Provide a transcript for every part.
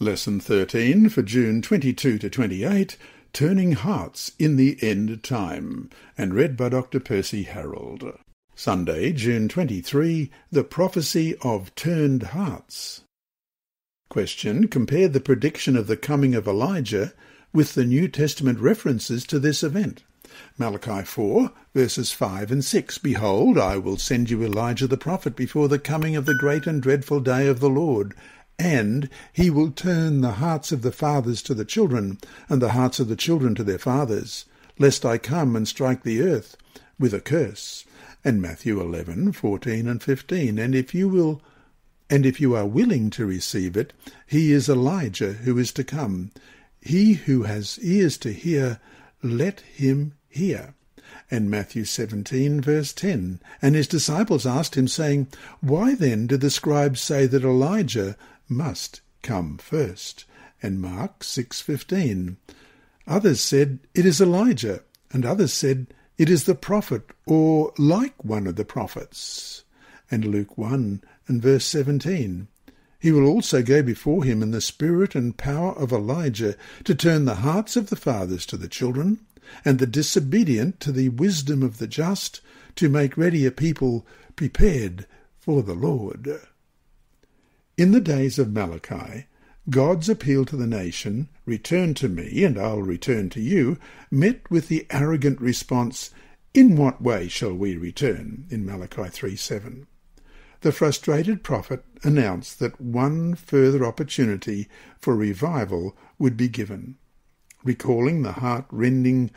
Lesson 13 for June 22 to 28, Turning Hearts in the End Time, and read by Dr. Percy Harrold. Sunday, June 23, The Prophecy of Turned Hearts. Question. Compare the prediction of the coming of Elijah with the New Testament references to this event. Malachi 4, verses 5 and 6. Behold, I will send you Elijah the prophet before the coming of the great and dreadful day of the Lord and he will turn the hearts of the fathers to the children, and the hearts of the children to their fathers, lest I come and strike the earth with a curse. And Matthew eleven fourteen and 15. And if you will, and if you are willing to receive it, he is Elijah who is to come. He who has ears to hear, let him hear and Matthew 17, verse 10. And his disciples asked him, saying, Why then do the scribes say that Elijah must come first? And Mark 6:15. Others said, It is Elijah, and others said, It is the prophet, or like one of the prophets. And Luke 1 and verse 17. He will also go before him in the spirit and power of Elijah to turn the hearts of the fathers to the children, and the disobedient to the wisdom of the just, to make ready a people prepared for the Lord. In the days of Malachi, God's appeal to the nation, return to me and I'll return to you, met with the arrogant response, in what way shall we return? in Malachi 3:7. The frustrated prophet announced that one further opportunity for revival would be given recalling the heart-rending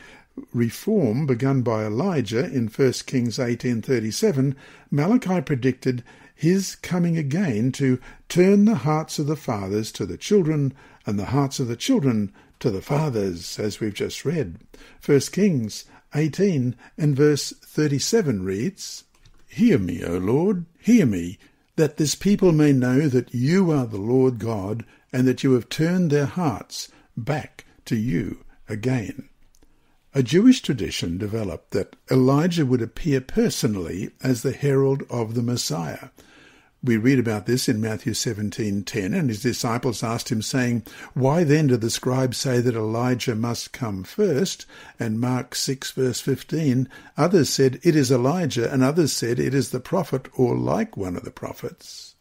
reform begun by Elijah in 1 Kings 18:37, Malachi predicted his coming again to turn the hearts of the fathers to the children and the hearts of the children to the fathers, as we've just read. 1 Kings 18 and verse 37 reads, Hear me, O Lord, hear me, that this people may know that you are the Lord God, and that you have turned their hearts back to you again. A Jewish tradition developed that Elijah would appear personally as the herald of the Messiah. We read about this in Matthew 17:10 and his disciples asked him saying, "Why then do the scribes say that Elijah must come first?" And Mark 6 verse 15, others said, "It is Elijah," and others said, "It is the prophet or like one of the prophets."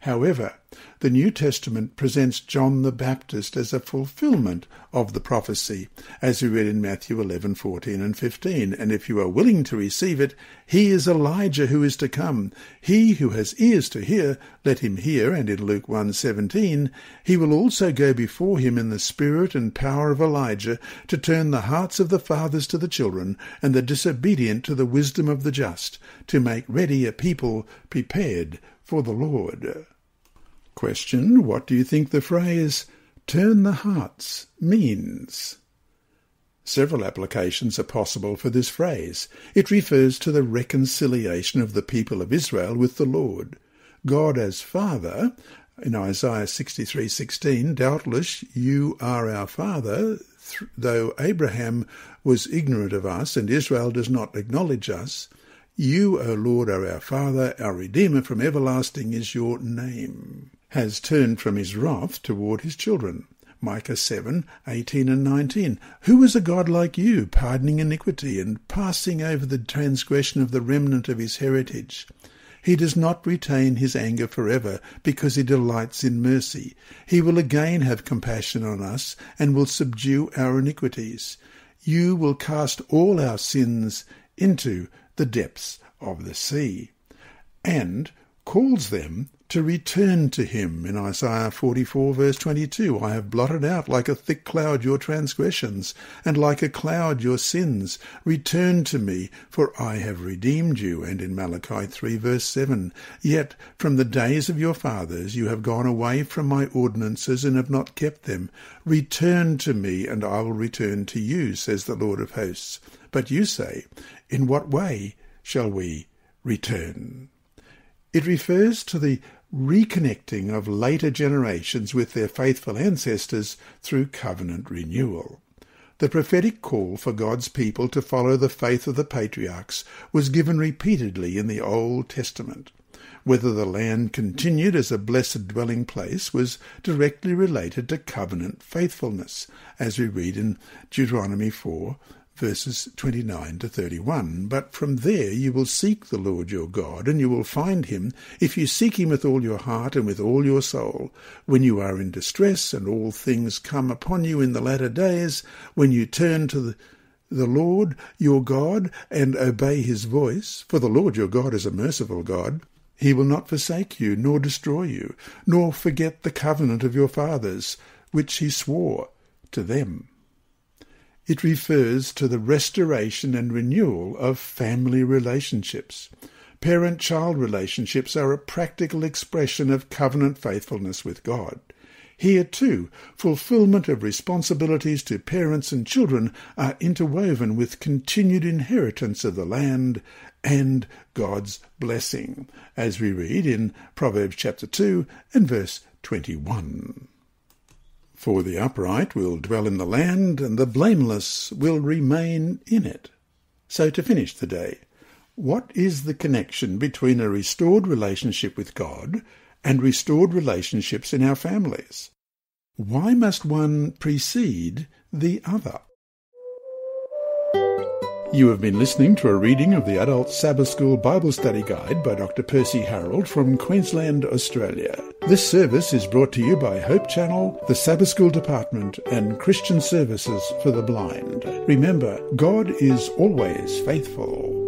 However, the New Testament presents John the Baptist as a fulfillment of the prophecy, as we read in Matthew 11, 14 and 15. And if you are willing to receive it, he is Elijah who is to come. He who has ears to hear, let him hear. And in Luke 1, 17, he will also go before him in the spirit and power of Elijah to turn the hearts of the fathers to the children and the disobedient to the wisdom of the just, to make ready a people prepared for the Lord. Question. What do you think the phrase turn the hearts means? Several applications are possible for this phrase. It refers to the reconciliation of the people of Israel with the Lord. God as Father, in Isaiah 63:16, doubtless you are our Father, though Abraham was ignorant of us and Israel does not acknowledge us. You, O Lord, are our Father, our Redeemer from everlasting is your name has turned from his wrath toward his children. Micah 7, 18 and 19. Who is a God like you, pardoning iniquity and passing over the transgression of the remnant of his heritage? He does not retain his anger forever, because he delights in mercy. He will again have compassion on us, and will subdue our iniquities. You will cast all our sins into the depths of the sea. And calls them to return to him in Isaiah 44 verse 22. I have blotted out like a thick cloud your transgressions, and like a cloud your sins. Return to me, for I have redeemed you. And in Malachi 3 verse 7, Yet from the days of your fathers you have gone away from my ordinances and have not kept them. Return to me, and I will return to you, says the Lord of hosts. But you say, In what way shall we return? It refers to the reconnecting of later generations with their faithful ancestors through covenant renewal. The prophetic call for God's people to follow the faith of the patriarchs was given repeatedly in the Old Testament. whether the land continued as a blessed dwelling place was directly related to covenant faithfulness, as we read in Deuteronomy 4, verses 29 to 31. But from there you will seek the Lord your God, and you will find him if you seek him with all your heart and with all your soul. When you are in distress and all things come upon you in the latter days, when you turn to the the Lord your God and obey his voice, for the Lord your God is a merciful God, he will not forsake you, nor destroy you, nor forget the covenant of your fathers, which he swore to them. It refers to the restoration and renewal of family relationships. Parent-child relationships are a practical expression of covenant faithfulness with God. Here, too, fulfillment of responsibilities to parents and children are interwoven with continued inheritance of the land and God's blessing, as we read in Proverbs chapter 2 and verse 21. For the upright will dwell in the land, and the blameless will remain in it. So to finish the day, what is the connection between a restored relationship with God and restored relationships in our families? Why must one precede the other? You have been listening to a reading of the Adult Sabbath School Bible Study Guide by Dr. Percy Harrold from Queensland, Australia. This service is brought to you by Hope Channel, the Sabbath School Department, and Christian Services for the Blind. Remember, God is always faithful.